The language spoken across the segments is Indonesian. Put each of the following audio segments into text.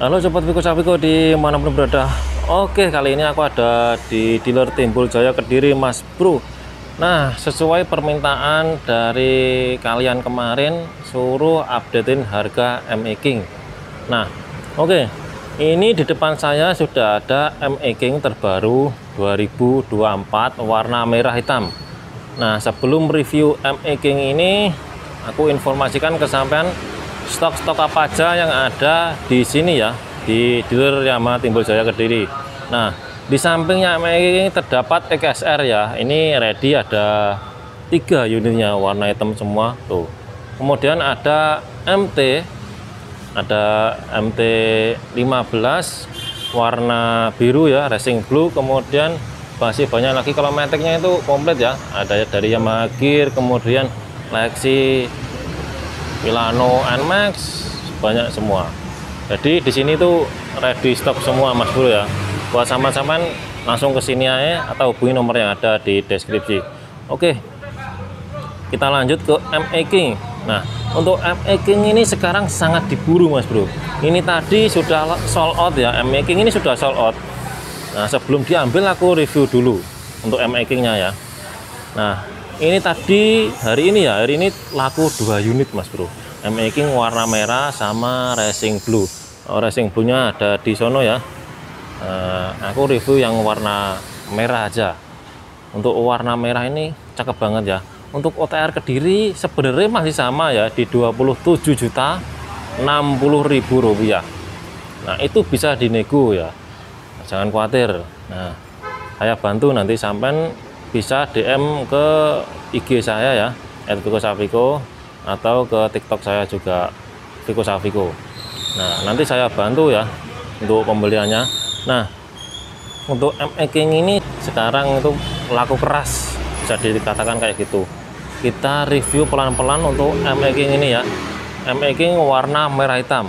Halo sobat Viko Saviko di mana pun berada. Oke kali ini aku ada di dealer Timbul Jaya Kediri Mas Bro. Nah sesuai permintaan dari kalian kemarin Suruh updatein harga ME King Nah oke. Ini di depan saya sudah ada ME King terbaru 2024 warna merah hitam. Nah sebelum review ME King ini Aku informasikan ke stok-stok apa aja yang ada di sini ya di dealer Yamaha Timbul Jaya Kediri. Nah di sampingnya ini terdapat XR ya. Ini ready ada tiga unitnya warna hitam semua tuh. Kemudian ada MT ada MT 15 warna biru ya racing blue. Kemudian masih banyak lagi kalau meteknya itu komplit ya. Ada dari Yamaha Gear kemudian Lexi Milano Nmax banyak semua. Jadi di sini tuh ready stock semua mas bro ya. Buat sama-sama langsung ke sini aja atau hubungi nomor yang ada di deskripsi. Oke kita lanjut ke ME King nah untuk ME King ini sekarang sangat diburu mas bro. Ini tadi sudah sold out ya. ME King ini sudah sold out. Nah sebelum diambil aku review dulu untuk ME King nya ya. Nah ini tadi hari ini ya hari ini laku dua unit mas bro. ME King warna merah sama racing blue. Oh, racing blue nya ada di sono ya. Uh, aku review yang warna merah aja. Untuk warna merah ini cakep banget ya. Untuk OTR Kediri sebenarnya masih sama ya di 27 juta 60 ribu rupiah. Nah itu bisa dinego ya. Jangan khawatir. Nah saya bantu nanti sampai bisa DM ke IG saya ya Viko Saviko atau ke TikTok saya juga Viko Saviko nah nanti saya bantu ya untuk pembeliannya. Nah untuk ME King ini sekarang itu laku keras bisa dikatakan kayak gitu. Kita review pelan-pelan untuk ME King ini ya. ME King warna merah hitam.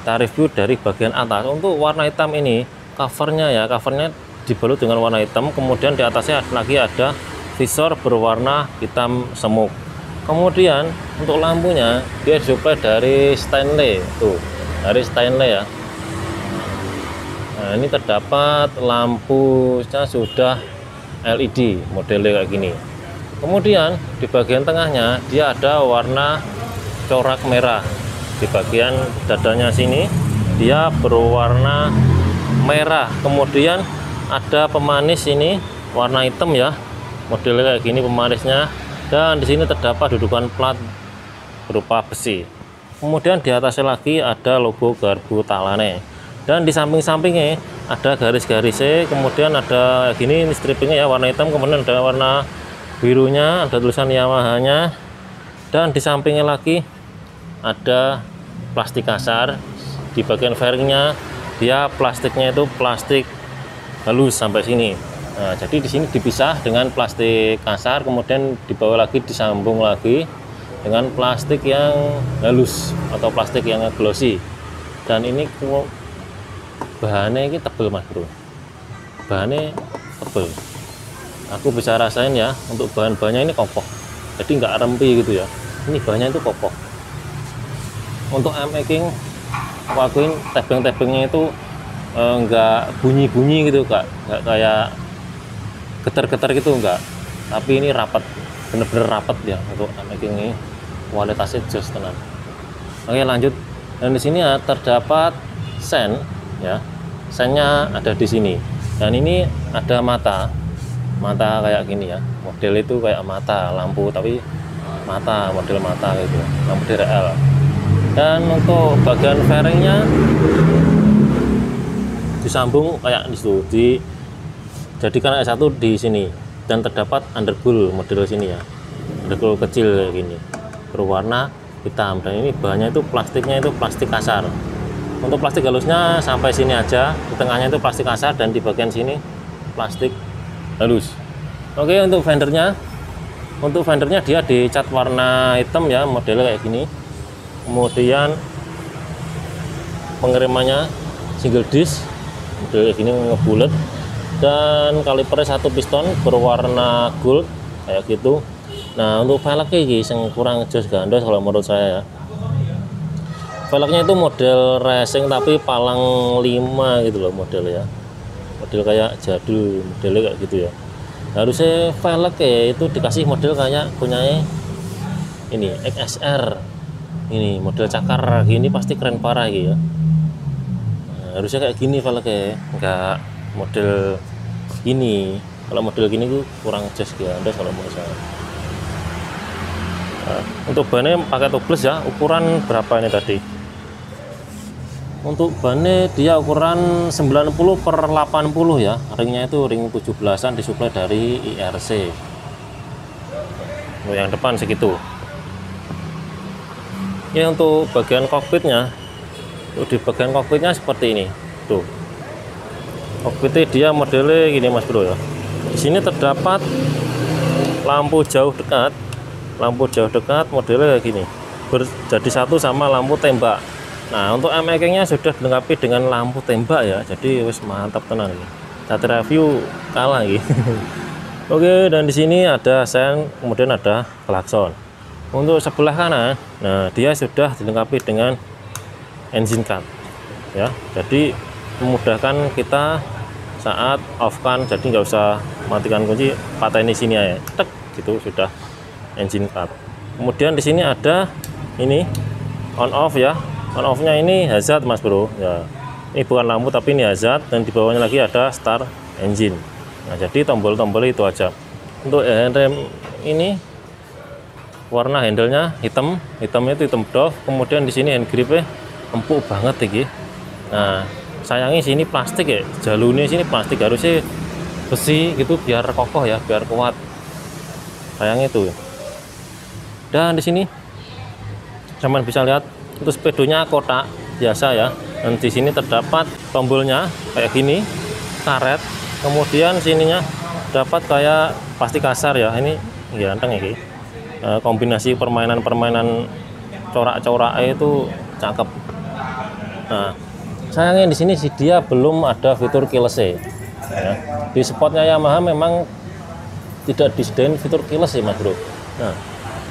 Kita review dari bagian atas. Untuk warna hitam ini covernya ya covernya dibalut dengan warna hitam kemudian di atasnya lagi ada visor berwarna hitam semuk. Kemudian untuk lampunya dia disuplai dari stainless tuh dari stainless ya. Nah ini terdapat lampunya sudah LED modelnya kayak gini. Kemudian di bagian tengahnya dia ada warna corak merah. Di bagian dadanya sini dia berwarna merah. Kemudian ada pemanis ini warna hitam ya. Modelnya kayak gini pemanisnya. Dan di sini terdapat dudukan plat berupa besi. Kemudian di atasnya lagi ada logo garbu talane dan di samping-sampingnya ada garis-garisnya kemudian ada gini ini strippingnya ya warna hitam. Kemudian ada warna birunya ada tulisan Yamaha nya dan di sampingnya lagi ada plastik kasar. Di bagian fairingnya dia plastiknya itu plastik halus sampai sini. Nah, jadi di sini dipisah dengan plastik kasar kemudian dibawa lagi disambung lagi dengan plastik yang halus atau plastik yang glossy. Dan ini bahannya ini tebel mas bro. Bahannya tebel. Aku bisa rasain ya untuk bahan-bahannya ini kokoh. Jadi nggak rempi gitu ya. Ini bahannya itu kokoh. Untuk making aku akuin tebeng-tebengnya itu enggak eh, bunyi-bunyi gitu kak enggak kayak getar-getar gitu enggak tapi ini rapat bener-bener rapat ya untuk making ini kualitasnya just tenang oke lanjut. Dan di sini ya, terdapat sen ya. Sennya ada di sini. Dan ini ada mata. Mata kayak gini ya. Model itu kayak mata lampu tapi mata model mata gitu. Lampu DRL dan untuk bagian fairingnya disambung kayak di situ dijadikan S1 di sini dan terdapat underglow model sini ya. Underglow kecil kayak gini. Berwarna hitam dan ini bahannya itu plastiknya itu plastik kasar. Untuk plastik halusnya sampai sini aja di tengahnya itu plastik kasar dan di bagian sini plastik halus. Oke untuk fendernya untuk fendernya dia dicat warna hitam ya modelnya kayak gini. Kemudian pengirimannya single disc model gini ngebulet. Dan kalipernya satu piston berwarna gold kayak gitu. Nah untuk velg ini yang kurang jos gandos kalau menurut saya ya. Velgnya itu model racing tapi palang 5 gitu loh model ya. Model kayak jadul modelnya kayak gitu ya. Harusnya velg ya itu dikasih model kayak punya ini XSR ini model cakar gini pasti keren parah gitu ya harusnya kayak gini velgnya enggak model gini. Kalau model gini tuh kurang jas ya anda kalau mau saya nah, untuk bannya pakai tubeless ya ukuran berapa ini tadi? Untuk bannya dia ukuran 90 per 80 ya ringnya itu ring 17an disuplai dari IRC untuk yang depan segitu. Ya untuk bagian kokpitnya di bagian kokpitnya seperti ini tuh kokpitnya dia modelnya gini mas bro ya di sini terdapat lampu jauh dekat lampu jauh dekat modelnya gini jadi satu sama lampu tembak Nah untuk nya sudah dilengkapi dengan lampu tembak ya jadi wis mantap tenang ya. Satria review kalah gitu. Oke dan di sini ada sen kemudian ada klakson. Untuk sebelah kanan, nah dia sudah dilengkapi dengan engine cut ya. Jadi memudahkan kita saat off kan jadi nggak usah matikan kunci paten di sini ya tek gitu sudah engine cut kemudian di sini ada ini on off ya. On off nya ini hazard mas bro ya. Ini bukan lampu tapi ini hazard dan di bawahnya lagi ada start engine. Nah jadi tombol-tombol itu aja. Untuk rem ini warna handle-nya hitam hitamnya itu hitam doff kemudian di sini hand grip empuk banget iki. Nah sayangnya sini plastik ya jalurnya sini plastik harusnya besi gitu biar kokoh ya biar kuat. Sayangnya itu. Dan di sini teman bisa lihat untuk sepedonya kotak biasa ya. Dan di sini terdapat tombolnya kayak gini karet. Kemudian sininya dapat kayak pasti kasar ya ini ganteng e, kombinasi permainan-permainan corak-corak itu cakep nah sayangnya di sini sih dia belum ada fitur keyless ya. di spotnya Yamaha memang tidak disediakan fitur keyless ya mas bro. Nah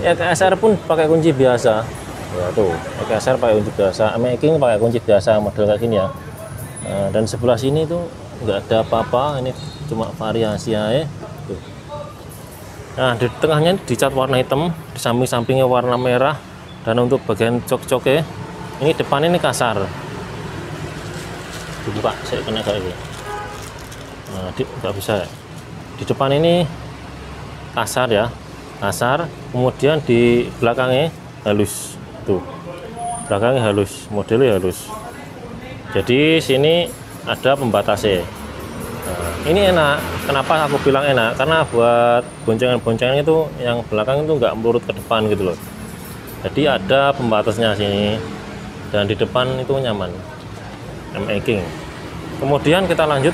ya KSR pun pakai kunci biasa. Ya tuh EKSR pakai kunci biasa. Making pakai kunci biasa model kayak gini ya. Nah, dan sebelah sini tuh nggak ada apa-apa. Ini cuma variasi ya tuh. nah di tengahnya dicat warna hitam di samping-sampingnya warna merah. Dan untuk bagian cok ya ini depan ini kasar dibuka saya kena kayak gini. Nah, di, nggak bisa. Ya. di depan ini kasar ya kasar kemudian di belakangnya halus tuh. Belakangnya halus modelnya halus. Jadi sini ada pembatasnya. Nah, ini enak. Kenapa aku bilang enak? Karena buat boncengan-boncengan itu yang belakang itu nggak melurut ke depan gitu loh. Jadi ada pembatasnya sini dan di depan itu nyaman M-King kemudian kita lanjut.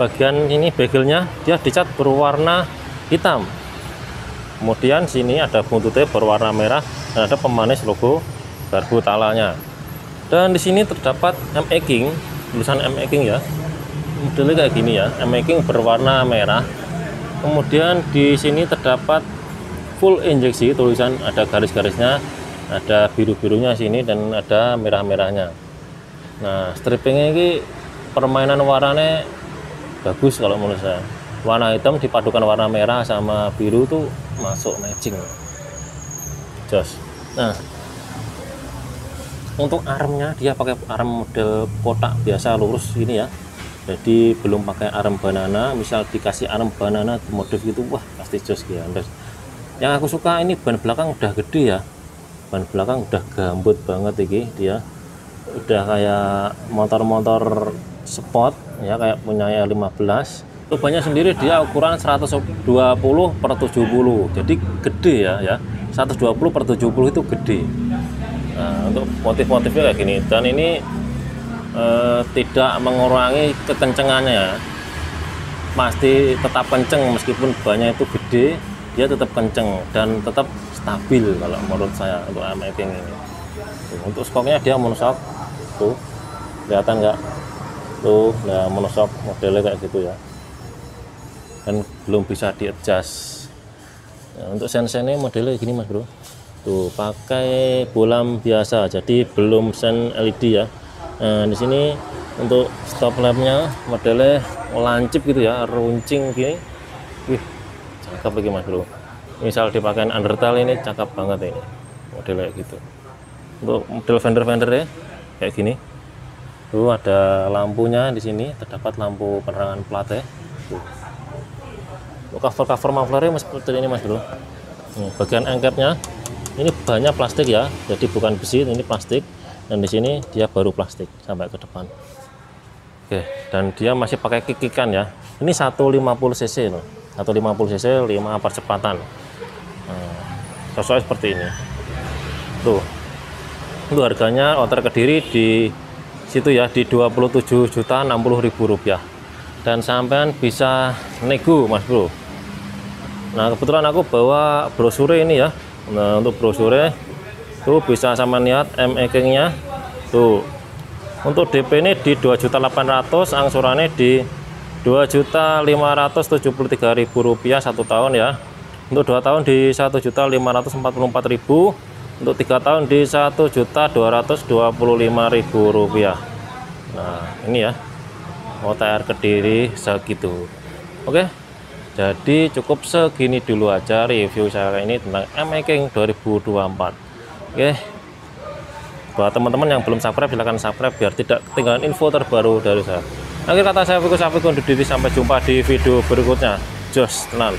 Bagian ini bagelnya dia dicat berwarna hitam. Kemudian sini ada buntutnya berwarna merah dan ada pemanis logo garbu talanya. Dan di sini terdapat M-Eking tulisan M-Eking ya. Modelnya kayak gini ya M-Eking berwarna merah. Kemudian di sini terdapat full injeksi tulisan ada garis-garisnya ada biru-birunya sini dan ada merah-merahnya nah strippingnya ini permainan warnanya bagus kalau menurut saya. Warna hitam dipadukan warna merah sama biru tuh masuk matching. Jos. Nah untuk armnya dia pakai arm model kotak biasa lurus ini ya. Jadi belum pakai arm banana. Misal dikasih arm banana model gitu wah pasti jos ya yang aku suka ini ban belakang udah gede ya. Ban belakang udah gambut banget ini dia udah kayak motor-motor sport ya kayak punya 15 Bannya sendiri dia ukuran 120 per 70 jadi gede ya ya. 120 per 70 itu gede. Nah, untuk motif-motifnya kayak gini. Dan ini eh, tidak mengurangi kekencengannya pasti tetap kenceng meskipun banyak itu gede dia tetap kenceng dan tetap stabil kalau menurut saya untuk mapping ini. Untuk skoknya dia monoshock tuh kelihatan nggak? Tuh nah monoshock modelnya kayak gitu ya. Dan belum bisa di adjust nah, untuk sense ini modelnya gini mas bro. Tuh pakai bolam biasa. Jadi belum sen LED ya. Nah di sini untuk stop lampnya modelnya lancip gitu ya runcing gini. Wih cakep lagi mas bro. Misal dipakai undertale ini cakep banget ini modelnya gitu. Untuk model fender-fender ya kayak gini. Tuh ada lampunya di sini terdapat lampu penerangan plat ya tuh untuk cover-cover mufflernya seperti ini mas bro. Nih, bagian engkepnya. Ini banyak plastik ya jadi bukan besi ini plastik. Dan di sini dia baru plastik sampai ke depan. Oke dan dia masih pakai kikikan ya. Ini 150 cc loh. 150 cc 5 percepatan. Nah, sosoknya seperti ini. Tuh itu harganya outer kediri di situ ya di 27 juta 60 ribu rupiah. Dan sampean bisa nego mas bro. Nah kebetulan aku bawa brosure ini ya. Nah untuk brosure tuh bisa sama niat ME nya tuh. Untuk DP ini di 2.800 angsurannya di 2.573.000 rupiah satu tahun ya. Untuk dua tahun di 1.544.000 untuk tiga tahun di satu juta dua ratus dua puluh lima ribu rupiah. Nah ini ya. OTR Kediri segitu. Oke jadi cukup segini dulu aja review saya ini tentang M-Making 2024 oke buat teman-teman yang belum subscribe silahkan subscribe biar tidak ketinggalan info terbaru dari saya. Akhir kata saya Fikus Afiq undur diri sampai jumpa di video berikutnya. Jos tenang